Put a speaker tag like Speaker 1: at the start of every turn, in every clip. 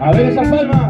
Speaker 1: A ver esas palmas.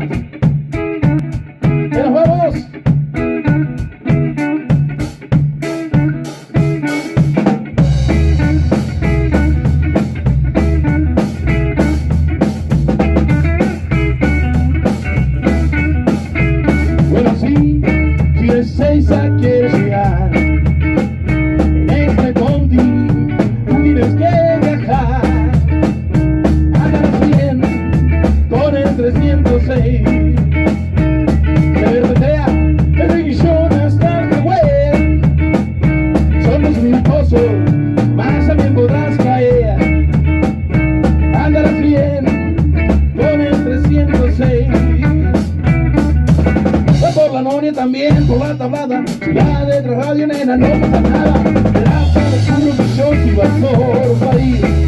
Speaker 1: También, por la tablada Ya detrás radio, nena, no pasa nada Verás a los puros bichos y un país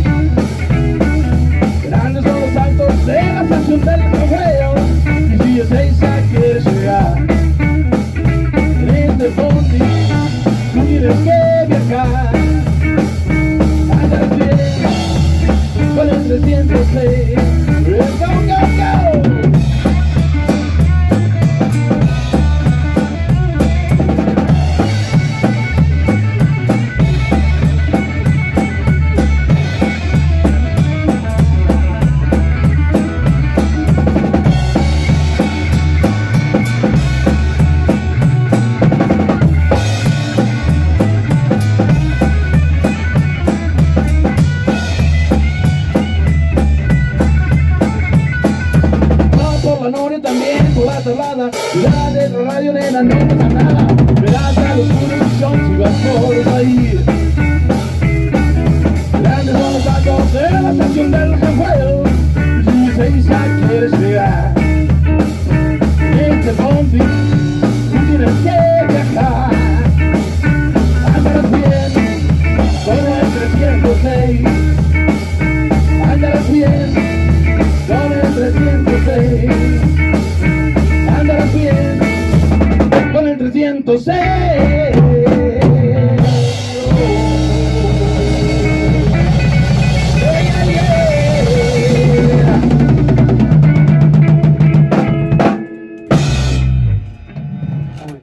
Speaker 1: noria también tu salvada La de la radio nena no pasa nada Verás a los ilusión si vas por el país. Grandes son los tacos en la estación del Jaguayo Y si dice quieres llegar. Este bombi, tú tienes que viajar. to say